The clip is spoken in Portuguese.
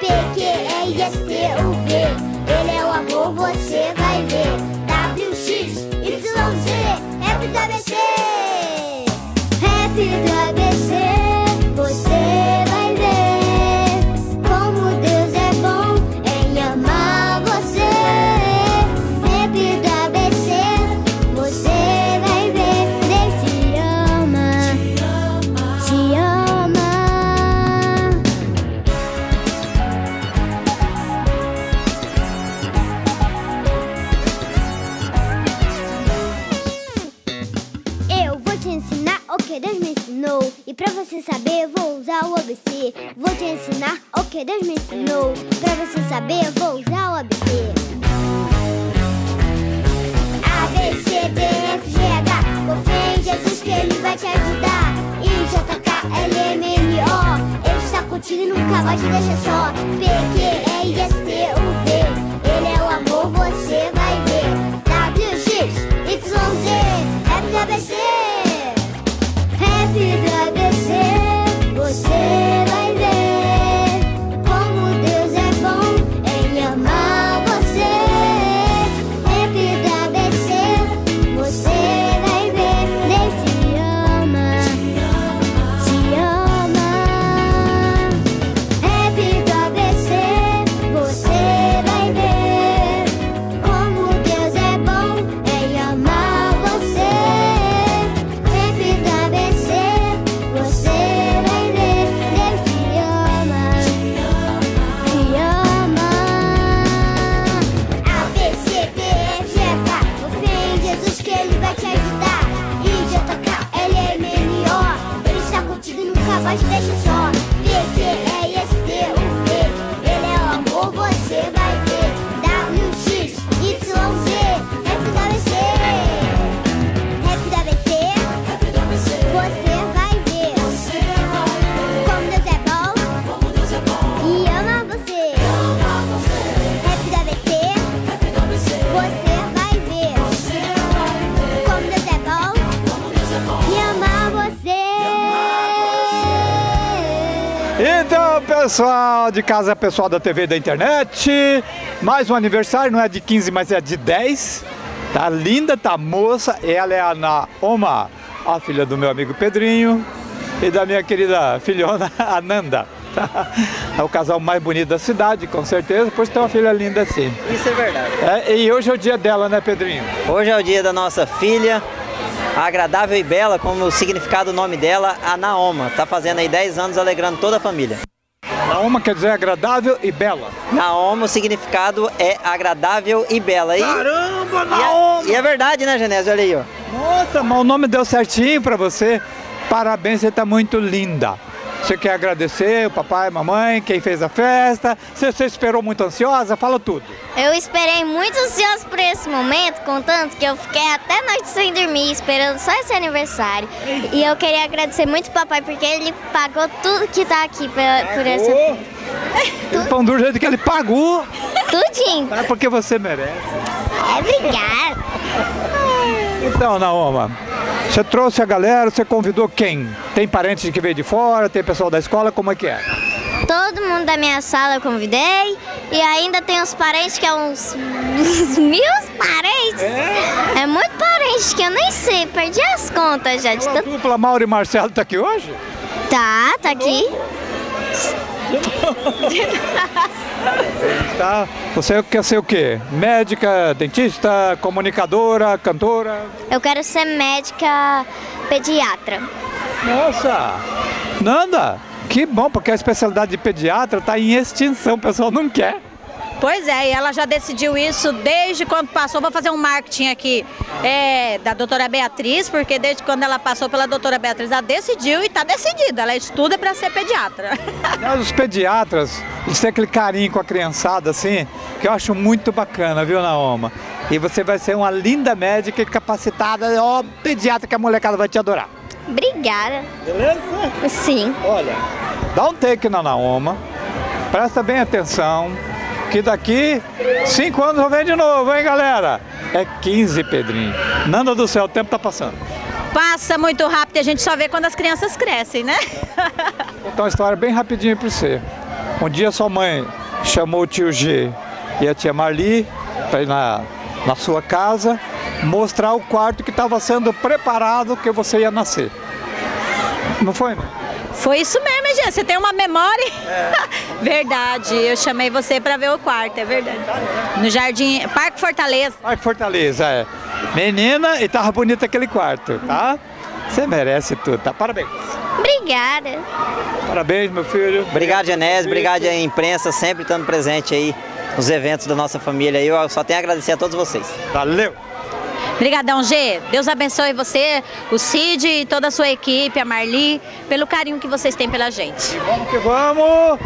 P, Q, R, S, T, U, V. você saber, eu vou usar o ABC. Vou te ensinar o que Deus me ensinou. Pra você saber, eu vou usar o ABC. A, B, C, D, F, G, H. Confia em Jesus que Ele vai te ajudar. I, J, K, L, M, N, O. Ele está contigo e nunca vai te deixar só. P, Q, R, S, T, Então, pessoal de casa, pessoal da TV e da internet, mais um aniversário, não é de 15, mas é de 10. Tá linda, tá moça. Ela é a Naoma, a filha do meu amigo Pedrinho e da minha querida filhona Ananda. É o casal mais bonito da cidade, com certeza, pois tem uma filha linda assim. Isso é verdade. É, e hoje é o dia dela, né, Pedrinho? Hoje é o dia da nossa filha, agradável e bela, como o significado do nome dela, a Naoma. Tá fazendo aí 10 anos, alegrando toda a família. Naoma quer dizer agradável e bela. Naoma, o significado é agradável e bela. E, Caramba, e, é, Naoma! e é verdade, né, Genésio? Olha aí, ó. Nossa, mas o nome deu certinho pra você. Parabéns, você tá muito linda. Você quer agradecer o papai, a mamãe, quem fez a festa? Você, você esperou muito ansiosa? Fala tudo. Eu esperei muito ansioso por esse momento, contanto que eu fiquei até noite sem dormir, esperando só esse aniversário. E eu queria agradecer muito o papai, porque ele pagou tudo que tá aqui por, por essa O pão do jeito que ele pagou. Tudinho. É porque você merece. É, obrigada. Então, Naoma, você trouxe a galera, você convidou quem? Tem parentes que veio de fora, tem pessoal da escola, como é que é? Todo mundo da minha sala eu convidei. E ainda tem os parentes, que é uns, uns mil parentes. É? muito parente que eu nem sei, perdi as contas já de A dupla Mauro e Marcelo tá aqui hoje? Tá, tá aqui. Tá. Você quer ser o quê? Médica, dentista, comunicadora, cantora? Eu quero ser médica pediatra. Nossa! Nanda, que bom, porque a especialidade de pediatra está em extinção, o pessoal não quer. Pois é, e ela já decidiu isso desde quando passou. Vou fazer um marketing aqui é, da doutora Beatriz, porque desde quando ela passou pela doutora Beatriz, ela decidiu e está decidida. Ela estuda para ser pediatra. Os pediatras, eles têm aquele carinho com a criançada, assim, que eu acho muito bacana, viu, Naoma? E você vai ser uma linda médica e capacitada, ó, pediatra que a molecada vai te adorar. Obrigada. Beleza? Sim. Olha, dá um take na Naoma, presta bem atenção, que daqui cinco anos eu venho de novo, hein, galera? É 15, Pedrinho. Nanda do céu, o tempo tá passando. Passa muito rápido e a gente só vê quando as crianças crescem, né? Contar uma história bem rapidinho para você. Um dia sua mãe chamou o tio G e a tia Marli para ir na, na sua casa mostrar o quarto que estava sendo preparado que você ia nascer. Não foi, né? Foi isso mesmo, gente. Você tem uma memória? verdade. Eu chamei você para ver o quarto, é verdade. No Jardim Parque Fortaleza. Parque Fortaleza, é. Menina, e tava bonito aquele quarto, tá? Você merece tudo, tá? Parabéns. Obrigada. Parabéns, meu filho. Obrigado, Genésio. Obrigado à imprensa, sempre estando presente aí nos eventos da nossa família. Eu só tenho a agradecer a todos vocês. Valeu. Obrigadão, G. Deus abençoe você, o Cid e toda a sua equipe, a Marli, pelo carinho que vocês têm pela gente. Vamos que vamos!